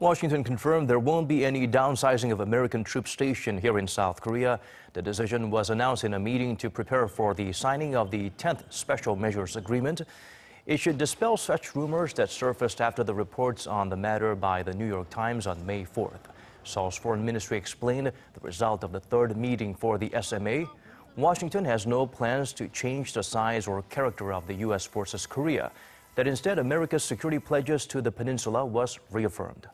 Washington confirmed there won't be any downsizing of American troops stationed here in South Korea. The decision was announced in a meeting to prepare for the signing of the 10th Special Measures Agreement. It should dispel such rumors that surfaced after the reports on the matter by the New York Times on May 4th. Seoul's foreign ministry explained the result of the third meeting for the SMA. Washington has no plans to change the size or character of the U.S. Forces Korea. That instead, America's security pledges to the peninsula was reaffirmed.